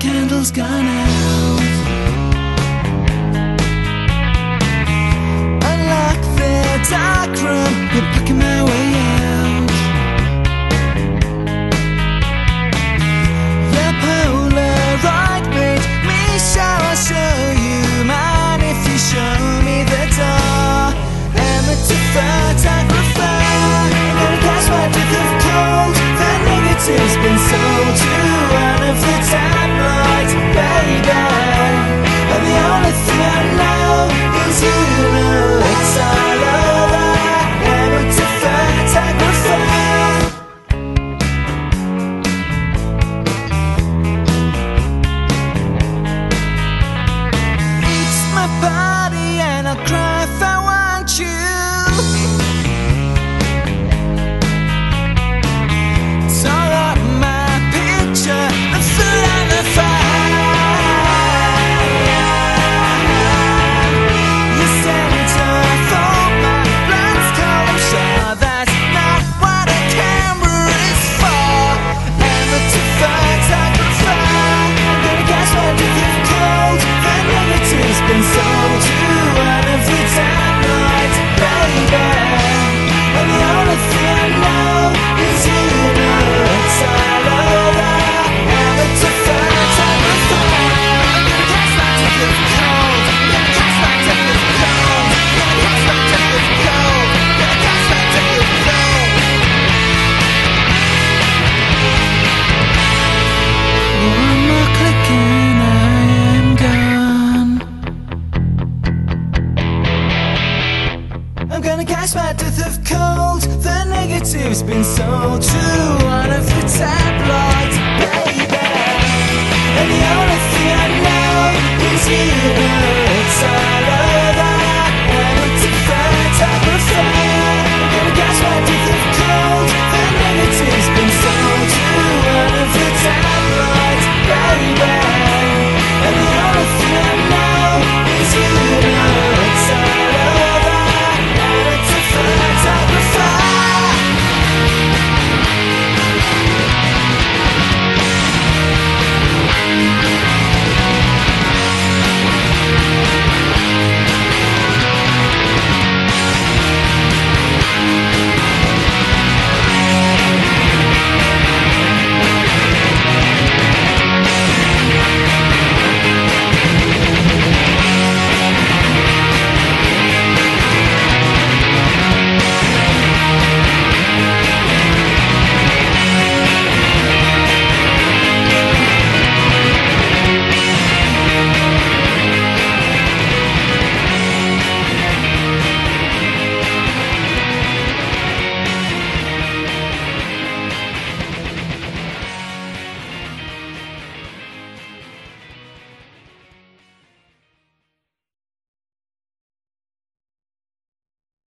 candle's gone out. body and I'll cry if I want you. I'm gonna catch my death of cold. The negative's been sold to one of the tabloids.